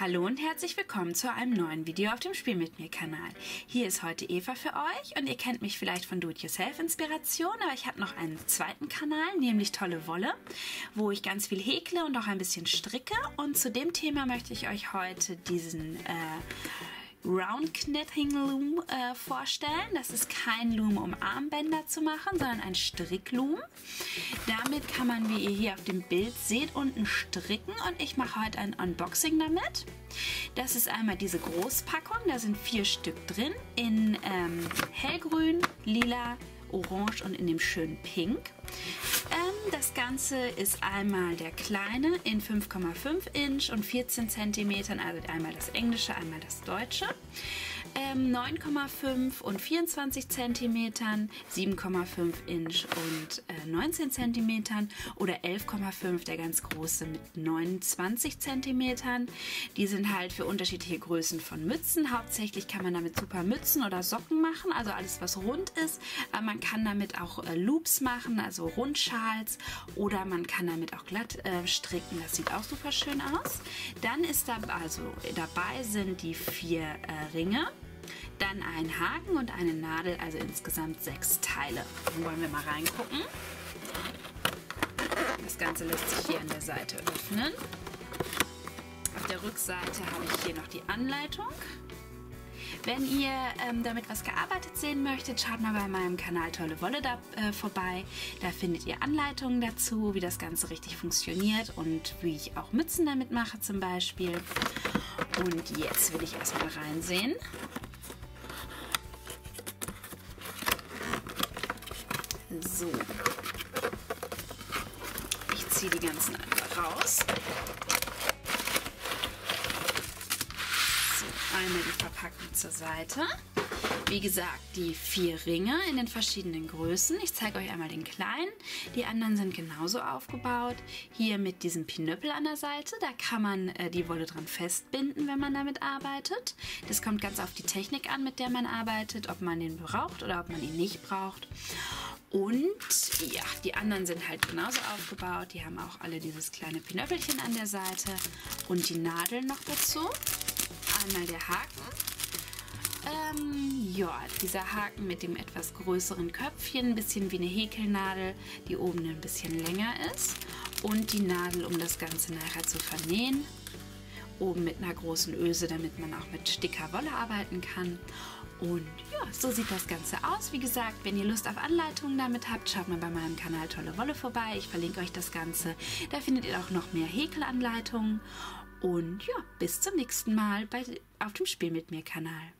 Hallo und herzlich willkommen zu einem neuen Video auf dem Spiel mit mir Kanal. Hier ist heute Eva für euch und ihr kennt mich vielleicht von Do-it-yourself Inspiration, aber ich habe noch einen zweiten Kanal, nämlich Tolle Wolle, wo ich ganz viel häkle und auch ein bisschen stricke und zu dem Thema möchte ich euch heute diesen äh, Round Knitting Loom äh, vorstellen. Das ist kein Loom, um Armbänder zu machen, sondern ein Strickloom. Damit kann man, wie ihr hier auf dem Bild seht, unten stricken und ich mache heute ein Unboxing damit. Das ist einmal diese Großpackung, da sind vier Stück drin in ähm, hellgrün, lila, orange und in dem schönen Pink. Das Ganze ist einmal der kleine in 5,5 Inch und 14 cm, also einmal das englische, einmal das deutsche ähm, 9,5 und 24 cm, 7,5 Inch und äh, 19 cm oder 11,5 der ganz große mit 29 cm. Die sind halt für unterschiedliche Größen von Mützen. Hauptsächlich kann man damit super Mützen oder Socken machen, also alles was rund ist. Aber man kann damit auch äh, Loops machen, also Rundschals oder man kann damit auch glatt äh, stricken. Das sieht auch super schön aus. Dann ist da also dabei sind die vier äh, Ringe dann ein Haken und eine Nadel, also insgesamt sechs Teile. Dann wollen wir mal reingucken. Das Ganze lässt sich hier an der Seite öffnen. Auf der Rückseite habe ich hier noch die Anleitung. Wenn ihr ähm, damit was gearbeitet sehen möchtet, schaut mal bei meinem Kanal Tolle Wolle da, äh, vorbei. Da findet ihr Anleitungen dazu, wie das Ganze richtig funktioniert und wie ich auch Mützen damit mache zum Beispiel. Und jetzt will ich erstmal reinsehen. So. Ich ziehe die ganzen einfach raus. So, einmal die Verpackung zur Seite. Wie gesagt, die vier Ringe in den verschiedenen Größen. Ich zeige euch einmal den kleinen. Die anderen sind genauso aufgebaut. Hier mit diesem Pinöppel an der Seite. Da kann man äh, die Wolle dran festbinden, wenn man damit arbeitet. Das kommt ganz auf die Technik an, mit der man arbeitet. Ob man den braucht oder ob man ihn nicht braucht. Und ja, die anderen sind halt genauso aufgebaut. Die haben auch alle dieses kleine Pinöppelchen an der Seite und die Nadeln noch dazu. Einmal der Haken. Ähm, ja, dieser Haken mit dem etwas größeren Köpfchen, ein bisschen wie eine Häkelnadel, die oben ein bisschen länger ist. Und die Nadel, um das Ganze nachher zu vernähen. Oben mit einer großen Öse, damit man auch mit dicker Wolle arbeiten kann. Und ja, so sieht das Ganze aus. Wie gesagt, wenn ihr Lust auf Anleitungen damit habt, schaut mal bei meinem Kanal Tolle Wolle vorbei. Ich verlinke euch das Ganze. Da findet ihr auch noch mehr Häkelanleitungen. Und ja, bis zum nächsten Mal bei, auf dem Spiel mit mir Kanal.